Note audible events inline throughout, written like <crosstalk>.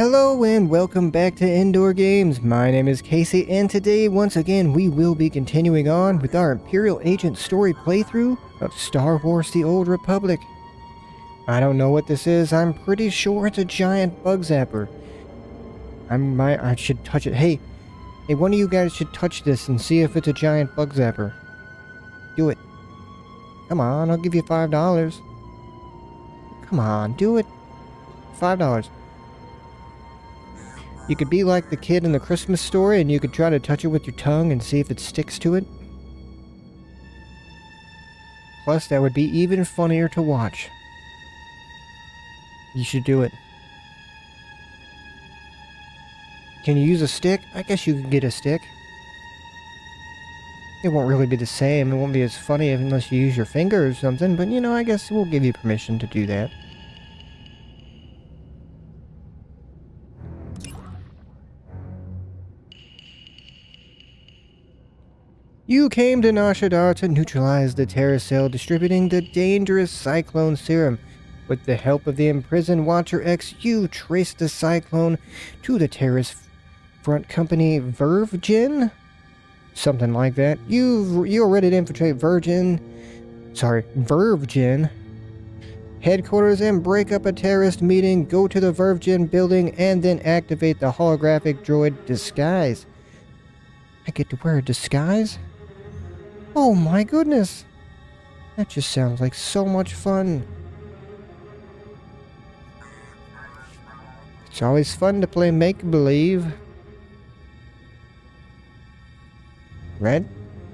Hello and welcome back to Endoor Games. My name is Casey and today once again we will be continuing on with our Imperial Agent story playthrough of Star Wars The Old Republic. I don't know what this is. I'm pretty sure it's a giant bug zapper. I might I should touch it. Hey, hey, one of you guys should touch this and see if it's a giant bug zapper. Do it. Come on, I'll give you five dollars. Come on, do it. Five dollars. You could be like the kid in the Christmas story and you could try to touch it with your tongue and see if it sticks to it. Plus, that would be even funnier to watch. You should do it. Can you use a stick? I guess you can get a stick. It won't really be the same. It won't be as funny unless you use your finger or something, but you know, I guess we'll give you permission to do that. You came to Nar Shaddaa to neutralize the terror cell distributing the dangerous Cyclone Serum. With the help of the imprisoned Watcher X, you traced the Cyclone to the terrorist front company Vervgen? Something like that. You you're ready to infiltrate Virgin, sorry, Vervgen headquarters and break up a terrorist meeting, go to the Vervgen building, and then activate the holographic droid disguise. I get to wear a disguise? Oh my goodness! That just sounds like so much fun. It's always fun to play make-believe. Red?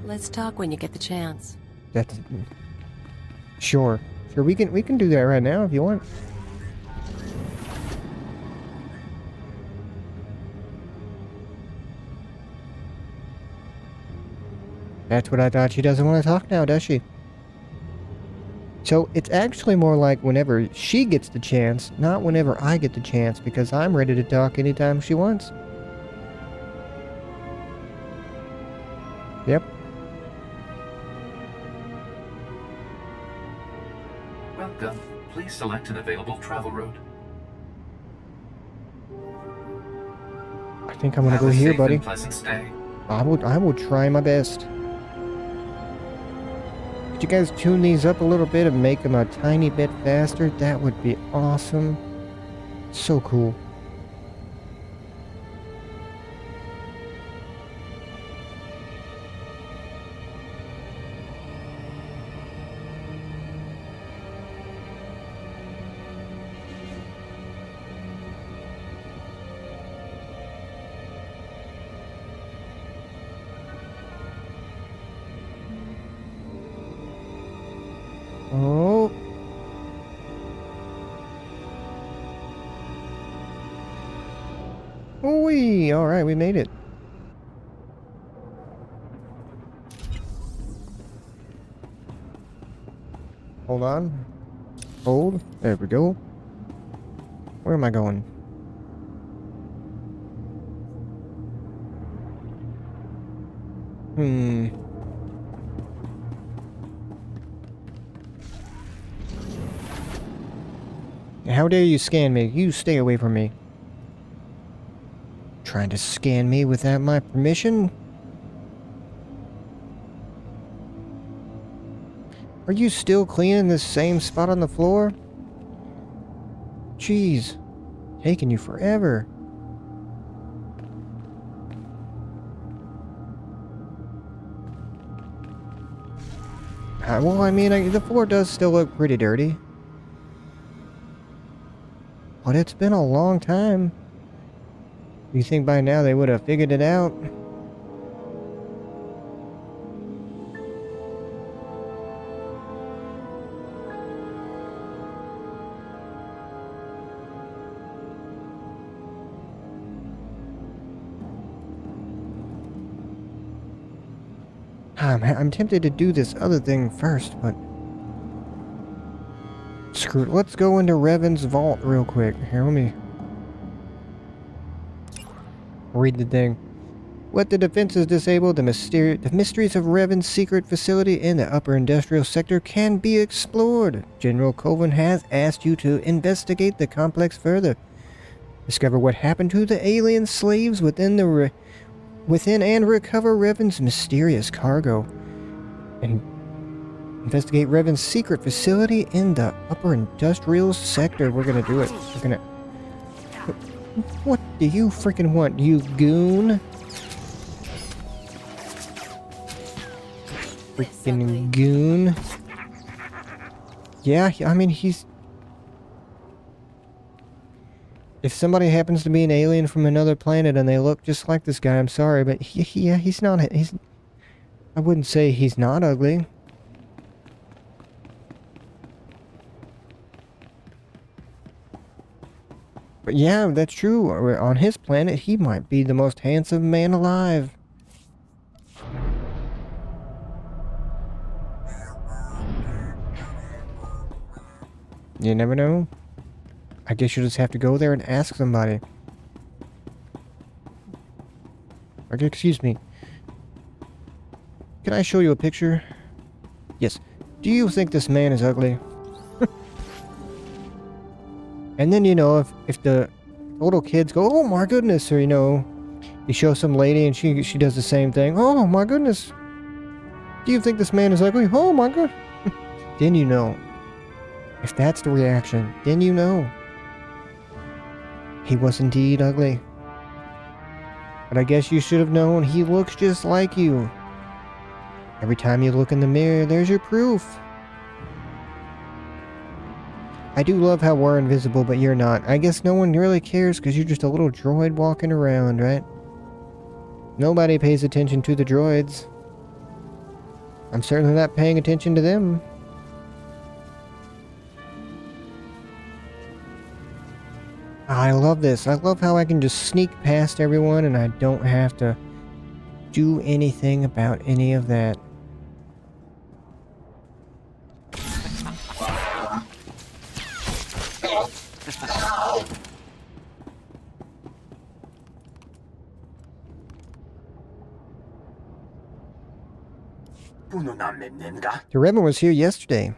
Let's talk when you get the chance. That's... Sure. Sure, we can, we can do that right now if you want. That's what I thought. She doesn't want to talk now, does she? So it's actually more like whenever she gets the chance, not whenever I get the chance, because I'm ready to talk anytime she wants. Yep. Welcome. Please select an available travel route. I think I'm gonna Have go here, buddy. and pleasant stay. I will I will try my best. Could you guys tune these up a little bit and make them a tiny bit faster? That would be awesome. So cool. Wee! Alright, we made it. Hold on. Hold. There we go. Where am I going? Hmm. How dare you scan me? You stay away from me. Trying to scan me without my permission? Are you still cleaning this same spot on the floor? Jeez. Taking you forever. Uh, well, I mean, I, the floor does still look pretty dirty. But it's been a long time. You think by now they would have figured it out? Ah, I'm, I'm tempted to do this other thing first, but... Screw it. Let's go into Revan's vault real quick. Here, let me... Read the thing. With the defenses disabled, the, the mysteries of Revan's secret facility in the upper industrial sector can be explored. General Coven has asked you to investigate the complex further. Discover what happened to the alien slaves within the within and recover Revan's mysterious cargo. And investigate Revan's secret facility in the upper industrial sector. We're gonna do it. We're gonna. What do you freaking want, you goon? Freaking goon. Yeah, I mean, he's If somebody happens to be an alien from another planet and they look just like this guy, I'm sorry, but he, he, yeah, he's not, he's, I wouldn't say he's not ugly. But yeah, that's true. On his planet, he might be the most handsome man alive. You never know. I guess you just have to go there and ask somebody. Okay, excuse me. Can I show you a picture? Yes. Do you think this man is ugly? And then, you know, if, if the little kids go, oh my goodness, or, you know, you show some lady and she, she does the same thing. Oh my goodness. Do you think this man is ugly? Oh my god. <laughs> then you know. If that's the reaction, then you know. He was indeed ugly. But I guess you should have known he looks just like you. Every time you look in the mirror, there's your proof. I do love how we're invisible, but you're not. I guess no one really cares because you're just a little droid walking around, right? Nobody pays attention to the droids. I'm certainly not paying attention to them. Ah, I love this. I love how I can just sneak past everyone and I don't have to do anything about any of that. The Revan was here yesterday.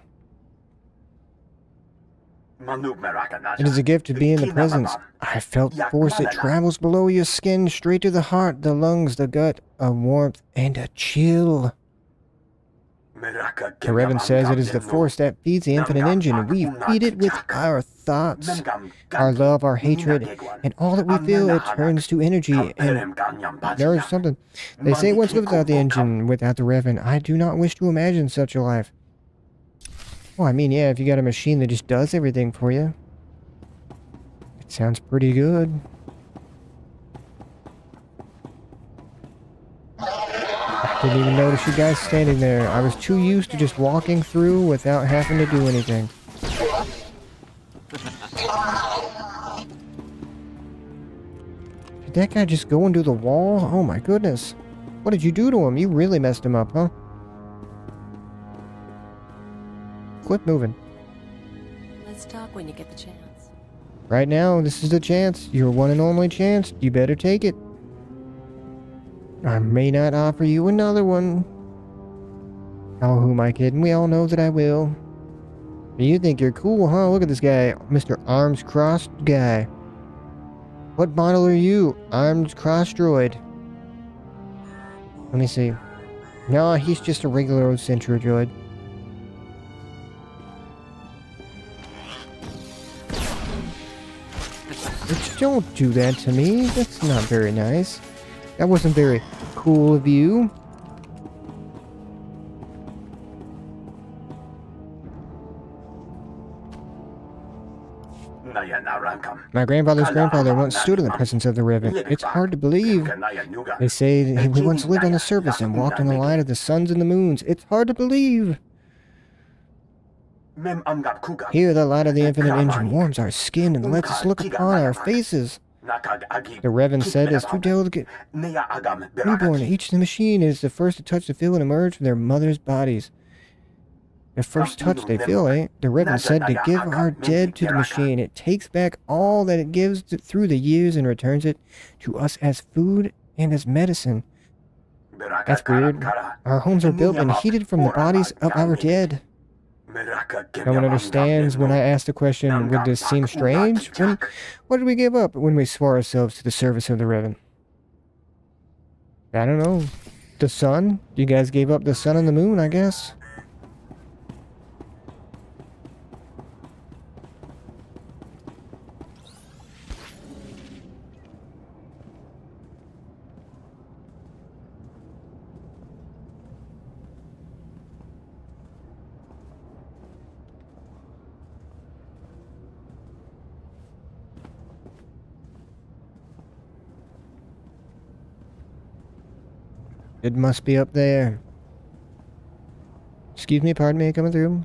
It is a gift to be in the presence. I felt force that travels below your skin, straight to the heart, the lungs, the gut, a warmth and a chill. The Revan says it is the force that feeds the infinite engine. and We feed it with our thoughts, our love, our hatred, and all that we feel, it turns to energy. And there is something. They say once without the engine, without the Revan. I do not wish to imagine such a life. Well, I mean, yeah, if you got a machine that just does everything for you. It sounds pretty good. I didn't even notice you guys standing there. I was too used to just walking through without having to do anything. Did that guy just go into the wall? Oh my goodness. What did you do to him? You really messed him up, huh? Quit moving. Let's talk when you get the chance. Right now, this is the chance. Your one and only chance. You better take it. I may not offer you another one. Oh, who am I kidding? We all know that I will. You think you're cool, huh? Look at this guy. Mr. Arms Crossed guy. What model are you? Arms Cross Droid. Let me see. No, he's just a regular old Centro droid. Don't do that to me. That's not very nice. That wasn't very cool of you. My grandfather's grandfather once stood in the presence of the Revan. It's hard to believe. They say he once lived on the surface and walked in the light of the suns and the moons. It's hard to believe. Here the light of the infinite engine warms our skin and lets us look upon our faces. The Revan said is too delicate. Reborn, each the machine is the first to touch the feel and emerge from their mother's bodies. The first touch they feel, eh? The Revan said to give our dead to the machine. It takes back all that it gives through the years and returns it to us as food and as medicine. That's weird. Our homes are built and heated from the bodies of our dead. No one understands when I ask the question, would this seem strange? When, what did we give up when we swore ourselves to the service of the Revan? I don't know. The sun? You guys gave up the sun and the moon, I guess? It must be up there. Excuse me, pardon me, coming through.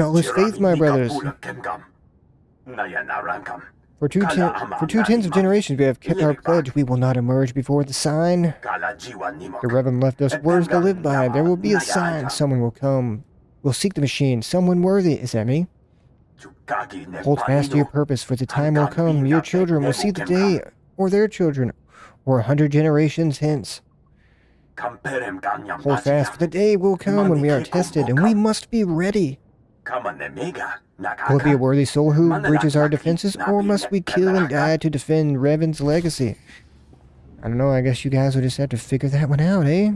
Not lose faith, my brothers. For two, ten, for two tens of generations we have kept our pledge. We will not emerge before the sign. The Revan left us words to live by. There will be a sign. Someone will come. We'll seek the machine. Someone worthy. Is that me? Hold fast to your purpose, for the time will come. Your children will see the day, or their children, or a hundred generations hence. Hold fast, for the day will come when we are tested, and we must be ready. Will it be a worthy soul who breaches our defenses, or must we kill and die to defend Revan's legacy? I don't know, I guess you guys will just have to figure that one out, eh?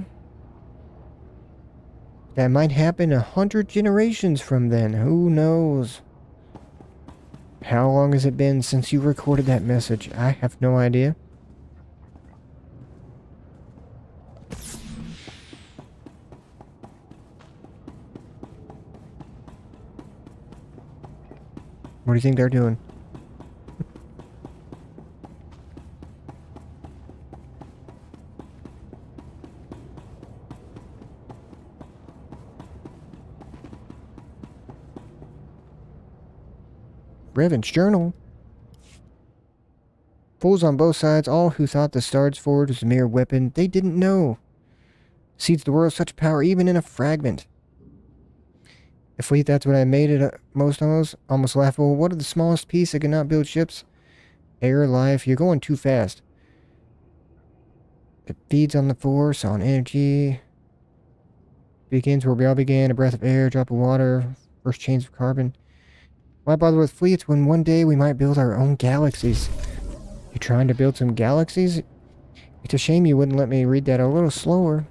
That might happen a hundred generations from then, who knows? How long has it been since you recorded that message? I have no idea. What do you think they're doing? Revan's journal. Fools on both sides, all who thought the Star Forge was a mere weapon, they didn't know. Seeds the world such power even in a fragment. A fleet that's what I made it uh, most almost almost laughable. What are the smallest piece that cannot build ships? Air, life, you're going too fast. It feeds on the force, on energy. Begins where we all began, a breath of air, drop of water, first chains of carbon. Why bother with fleets when one day we might build our own galaxies? You trying to build some galaxies? It's a shame you wouldn't let me read that a little slower.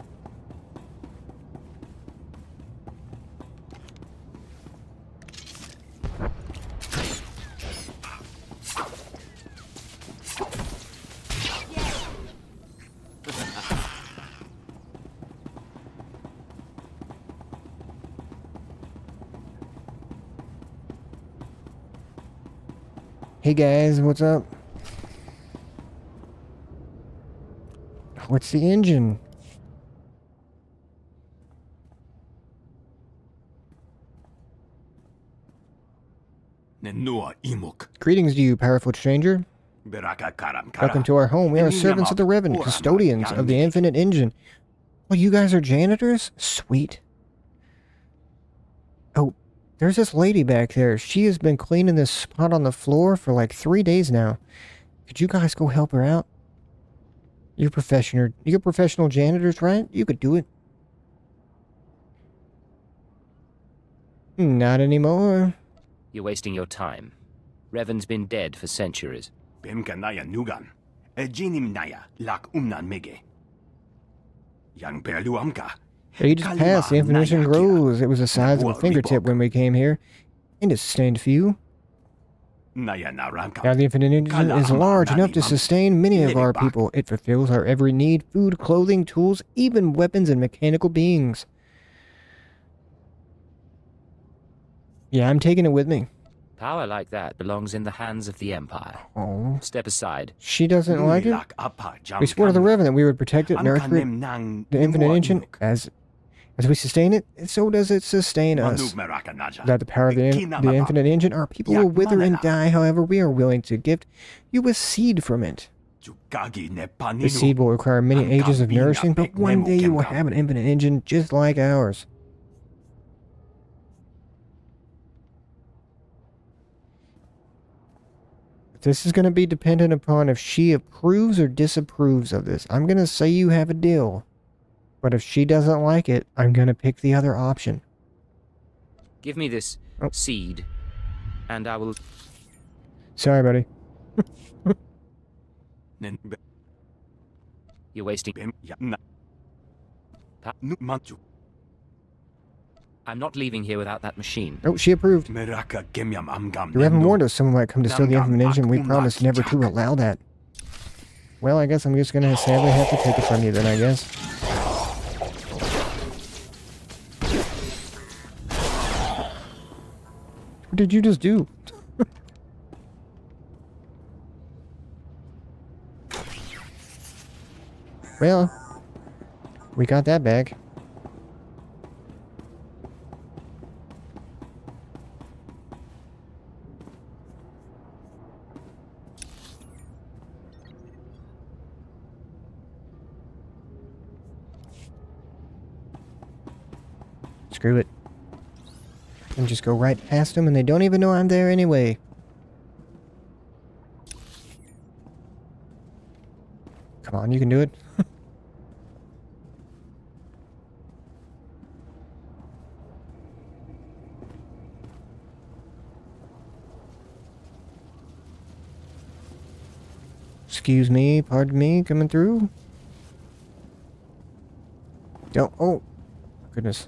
Hey guys, what's up? What's the engine? Greetings to you, powerful stranger. Welcome to our home. We are servants of the Revan, custodians of the infinite engine. Well, you guys are janitors? Sweet. Oh, there's this lady back there. She has been cleaning this spot on the floor for like three days now. Could you guys go help her out? You're professional. You're professional janitors, right? You could do it. Not anymore. You're wasting your time. Revan's been dead for centuries. Bemkanaya nugan. Ejinim naya lak umnan mege. Yang perluamka. You just passed. The inflammation grows. It was the size of a fingertip when we came here. And it sustained a few. Now the infinite engine is large enough to sustain many of our people. It fulfills our every need. Food, clothing, tools, even weapons and mechanical beings. Yeah, I'm taking it with me. Power like that belongs in the hands of the Empire. Oh. Step aside. She doesn't like it? We swore to the Revan that we would protect it, nurture it, the infinite engine, as As we sustain it, so does it sustain us. Without the power of the, in- the infinite engine, our people will wither and die. However, we are willing to gift you a seed from it. The seed will require many ages of nourishing, but one day you will have an infinite engine just like ours. This is going to be dependent upon if she approves or disapproves of this. I'm going to say you have a deal. But if she doesn't like it, I'm going to pick the other option. Give me this Oh. seed, and I will. Sorry, buddy. <laughs> You're wasting. bem- ya- na- Pa- Nu manju. I'm not leaving here without that machine. Oh, she approved. Meraka gemyam amgam. You haven't nenu. warned us someone might come to steal the Nam infinite engine. We gam promised never to allow that. Well, I guess I'm just gonna sadly have to take it from you then, I guess. What did you just do? well, we got that back. Screw it. And just go right past them and they don't even know I'm there anyway. Come on, you can do it. <laughs> Excuse me, pardon me, coming through? Don't, oh, goodness.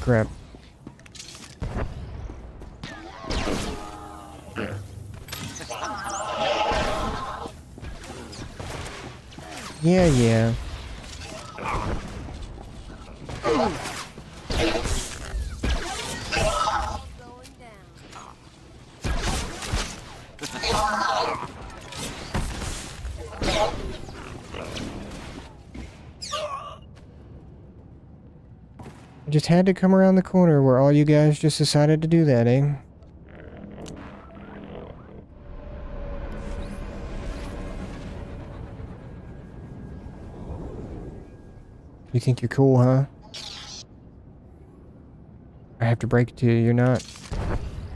Crap. Yeah, yeah. Just had to come around the corner where all you guys just decided to do that, eh? You think you're cool, huh? I have to break it to you, you're not.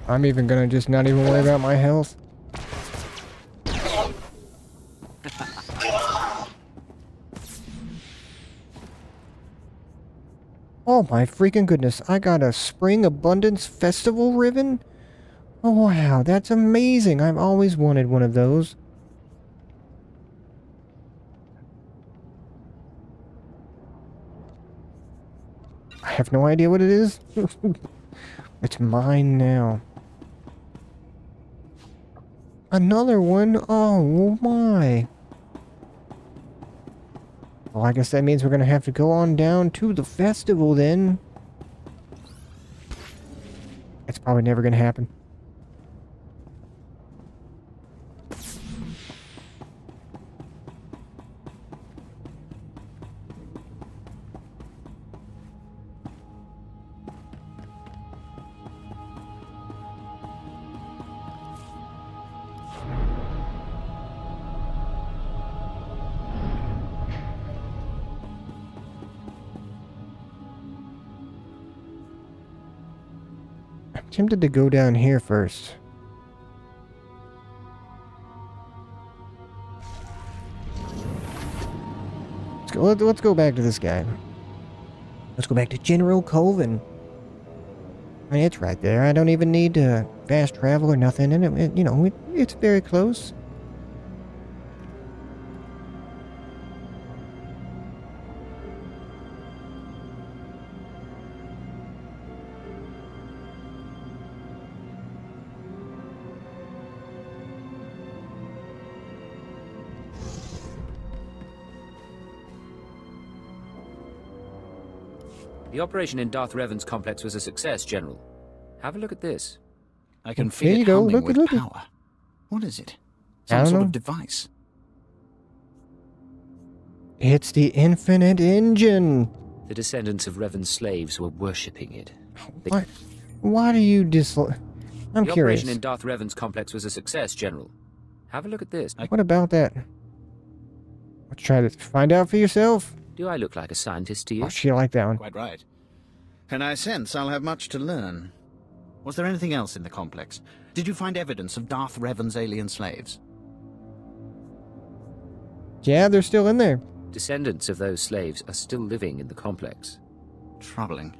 I'm even gonna just not even worry about my health. Oh my freaking goodness, I got a Spring Abundance Festival ribbon? Oh wow, that's amazing. I've always wanted one of those. I have no idea what it is. <laughs> it's mine now. Another one? Oh my. Well, I guess that means we're gonna have to go on down to the festival then. It's probably never gonna happen. Tempted to go down here first. Let's go, let, let's go back to this guy. Let's go back to General Colvin. I mean, it's right there. I don't even need to fast travel or nothing. And, it, it- you know, it, it's very close. The operation in Darth Revan's complex was a success, General. Have a look at this. I can There feel it go, humming look at- with look at- power. What is it? I Some sort know. of device. It's the infinite engine. The descendants of Revan's slaves were worshipping it. They- What? Why do you dislike? I'm the curious. operation in Darth Revan's complex was a success, General. Have a look at this. What about that? Let's try this. Find out for yourself. Do I look like a scientist to you? Oh, she liked that one. Quite right. And I sense I'll have much to learn. Was there anything else in the complex? Did you find evidence of Darth Revan's alien slaves? Yeah, they're still in there. Descendants of those slaves are still living in the complex. Troubling.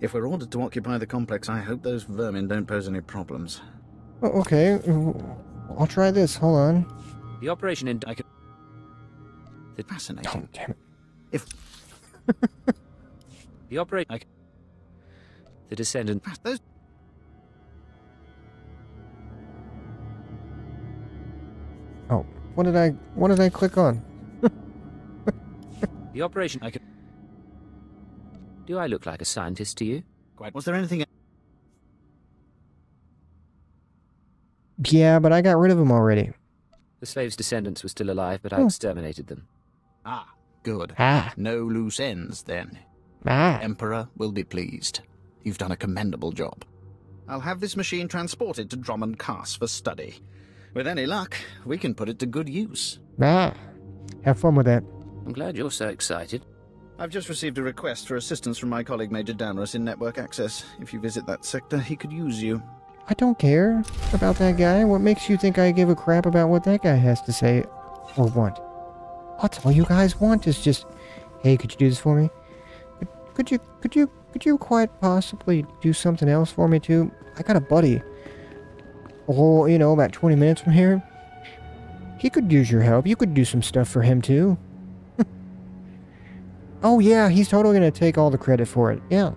If we're ordered to occupy the complex, I hope those vermin don't pose any problems. Oh, okay, I'll try this. Hold on. The operation in... I could... Oh, Fascinating. damn it. If <laughs> The operation... I- The descendant... those Oh, what did I? What did I click on? <laughs> The operation... I could... Do I look like a scientist to you? Quite. Was there anything? Yeah, but I got rid of them already. The slaves' descendants were still alive, but I Oh. exterminated them. Ah, good. Ah, No loose ends then. ah. Emperor will be pleased. You've done a commendable job. I'll have this machine transported to Dromund Kaas for study. With any luck, we can put it to good use. Ah. Have fun with that. I'm glad you're so excited. I've just received a request for assistance from my colleague Major Danrus in network access. If you visit that sector, he could use you. I don't care about that guy. What makes you think I give a crap about what that guy has to say or want? That's all you guys want is just, hey, could you do this for me? Could, could you, could you, could you quite possibly do something else for me too? I got a buddy. Oh, you know, about 20 minutes from here. He could use your help. You could do some stuff for him too. <laughs> oh yeah, he's totally gonna take all the credit for it. Yeah.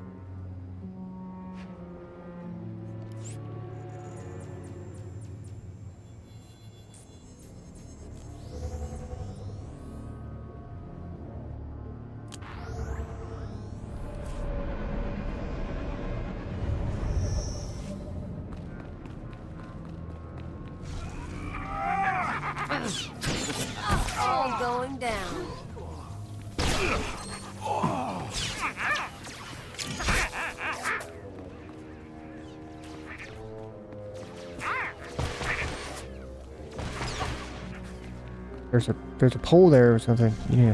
There's a there's a pole there or something. Yeah.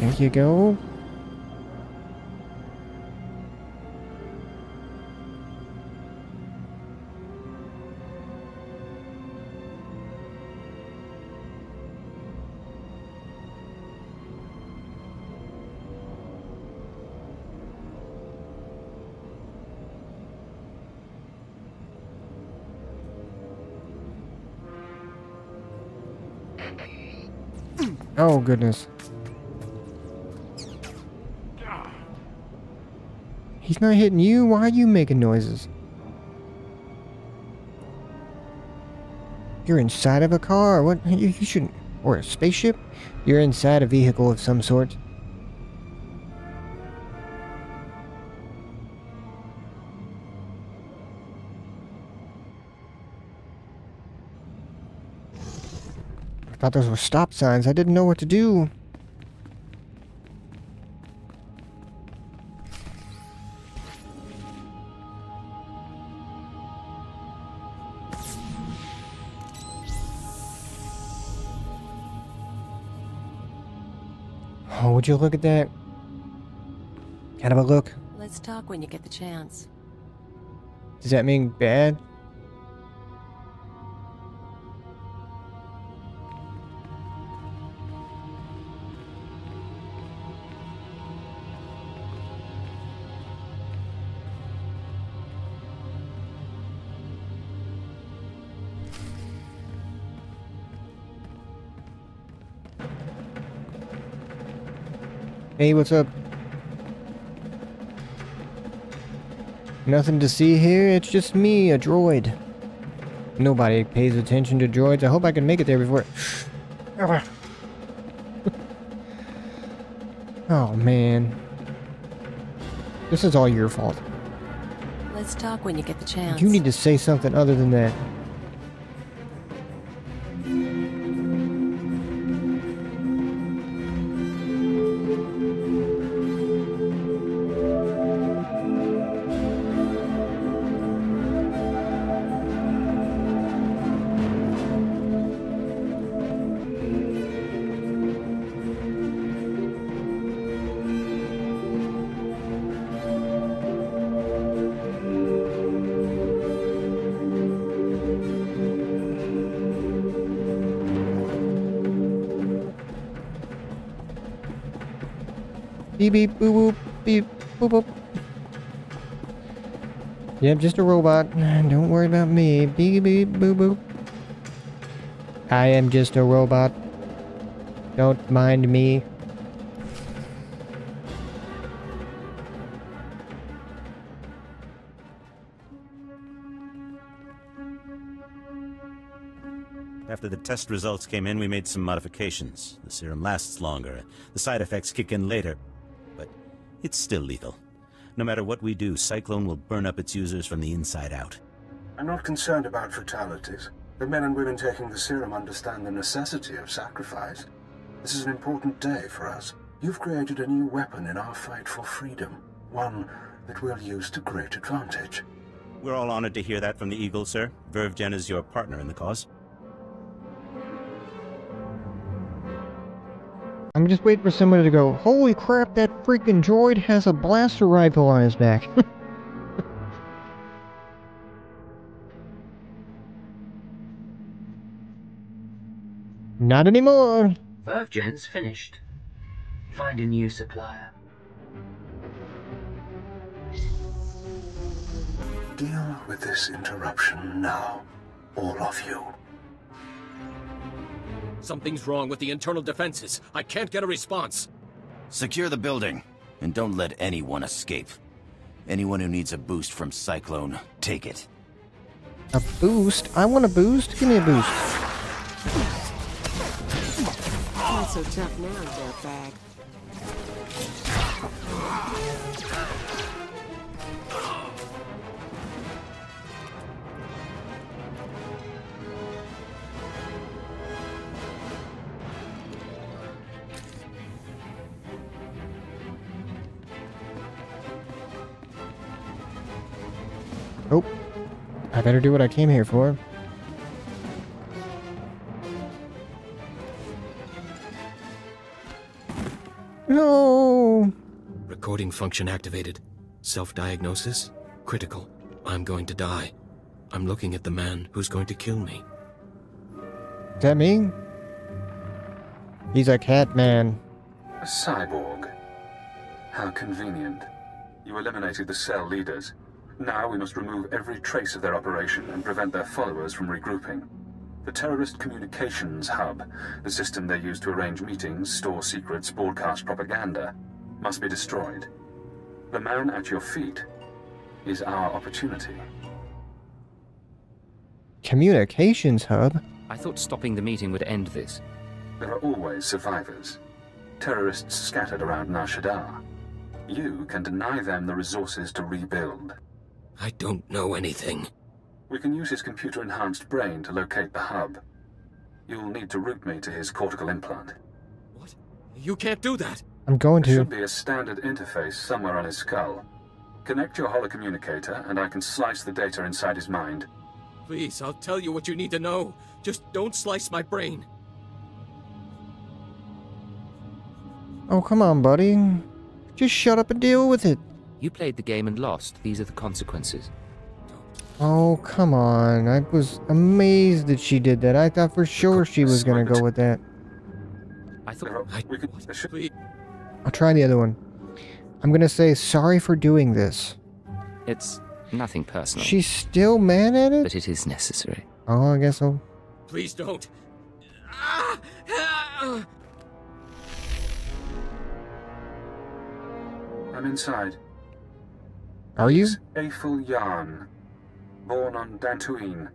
There you go. Goodness. He's not hitting you. Why are you making noises? You're inside of a car. What? You, shouldn't. Or a spaceship? You're inside a vehicle of some sort. Thought those were stop signs. I didn't know what to do. Oh, would you look at that? Kind of a look. Let's talk when you get the chance. Does that mean bad? Hey, what's up? Nothing to see here, it's just me, a droid. Nobody pays attention to droids. I hope I can make it there before... <laughs> oh, man. This is all your fault. Let's talk when you get the chance. You need to say something other than that. Beep beep boop boop beep boop boop. Yep, just a robot. <sighs> Don't worry about me. Beep beep boop boop. I am just a robot. Don't mind me. After the test results came in, we made some modifications. The serum lasts longer. The side effects kick in later. It's still lethal. No matter what we do, Cyclone will burn up its users from the inside out. I'm not concerned about fatalities. The men and women taking the serum understand the necessity of sacrifice. This is an important day for us. You've created a new weapon in our fight for freedom. One that we'll use to great advantage. We're all honored to hear that from the Eagle, sir. Verve Gen is your partner in the cause. I'm just waiting for somebody to go, Holy crap, that freaking droid has a blaster rifle on his back. <laughs> Not anymore. Verve Gen's finished. Find a new supplier. Deal with this interruption now. All of you. Something's wrong with the internal defenses. I can't get a response. Secure the building, and don't let anyone escape. Anyone who needs a boost from Cyclone, take it. A boost? I want a boost? Give me a boost. Not so tough now, dirtbag. I better do what I came here for. No! Recording function activated. Self-diagnosis? Critical. I'm going to die. I'm looking at the man who's going to kill me. Is that me? He's a cat man. A cyborg. How convenient. You eliminated the cell leaders. Now we must remove every trace of their operation and prevent their followers from regrouping. The terrorist communications hub, the system they use to arrange meetings, store secrets, broadcast propaganda, must be destroyed. The man at your feet is our opportunity. Communications hub? I thought stopping the meeting would end this. There are always survivors. Terrorists scattered around Nar Shaddaa. You can deny them the resources to rebuild. I don't know anything. We can use his computer-enhanced brain to locate the hub. You'll need to route me to his cortical implant. What? You can't do that. I'm going There to. should be a standard interface somewhere on his skull. Connect your holocommunicator, and I can slice the data inside his mind. Please, I'll tell you what you need to know. Just don't slice my brain. Oh, come on, buddy. Just shut up and deal with it. You played the game and lost. These are the consequences. Oh, come on. I was amazed that she did that. I thought for sure she was going to go with that. I There thought are, I, we could, there should please, I'll try the other one. I'm going to say sorry for doing this. it's nothing personal, She's still mad at it? but it is necessary. Oh, I guess so. please don't. I'm inside. Are you? Aethel Yarn, born on Dantooine.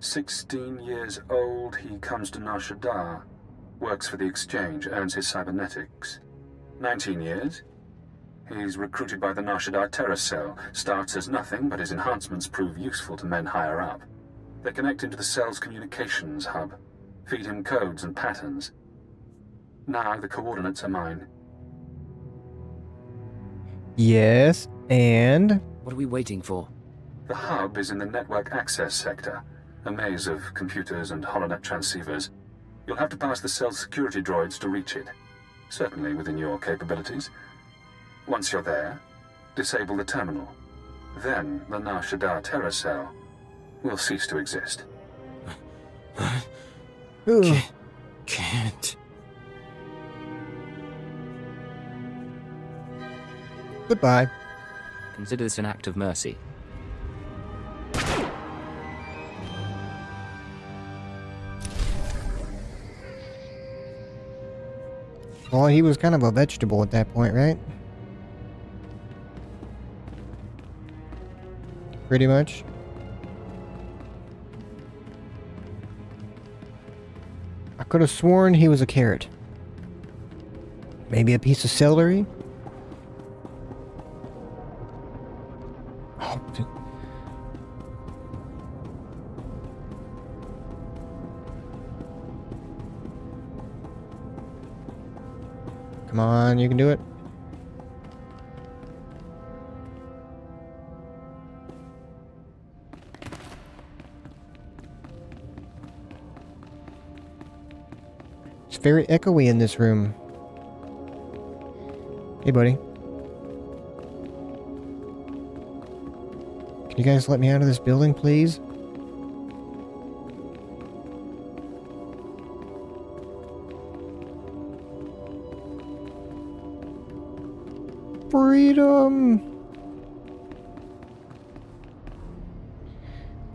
Sixteen years old, he comes to Nar Shaddaa, works for the Exchange, earns his cybernetics. Nineteen years, He's recruited by the Nar Shaddaa Terror Cell, starts as nothing, but his enhancements prove useful to men higher up. They connect him to the cell's communications hub, feed him codes and patterns. Now the coordinates are mine. Yes, and What are we waiting for? The hub is in the network access sector, a maze of computers and holonet transceivers. You'll have to pass the cell's security droids to reach it. Certainly within your capabilities. Once you're there, disable the terminal. Then the Nar Shaddaa Terror Cell will cease to exist. <laughs> Ooh. Can't. Goodbye. Consider this an act of mercy. Well, he was kind of a vegetable at that point, right? Pretty much. I could have sworn he was a carrot. Maybe a piece of celery? On, you can do it. It's very echoey in this room. Hey, buddy. Can you guys let me out of this building, please?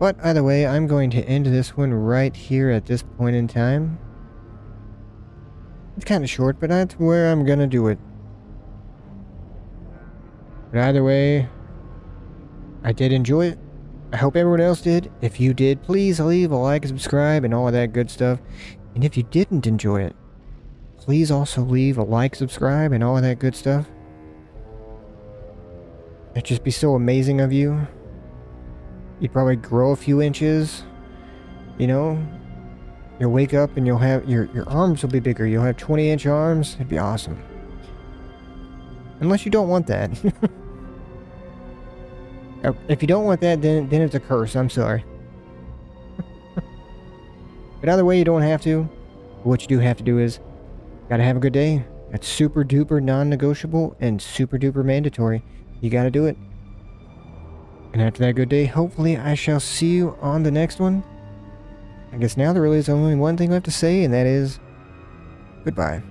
But either way, I'm going to end this one right here at this point in time. It's kind of short, but that's where I'm gonna do it. But either way, I did enjoy it. I hope everyone else did. If you did, please leave a like subscribe and all of that good stuff. And if you didn't enjoy it, please also leave a like, subscribe, and all of that good stuff. It'd just be so amazing of you. You'd probably grow a few inches. You know? You'll wake up and you'll have your your arms will be bigger. You'll have 20 inch arms. It'd be awesome. Unless you don't want that. Uh, <laughs> if you don't want that, then then it's a curse. I'm sorry. <laughs> but either way, you don't have to. What you do have to do is, gotta have a good day. That's super duper non-negotiable and super duper mandatory. You gotta do it. And after that good day, hopefully I shall see you on the next one. I guess now there really is only one thing left to say, and that is goodbye.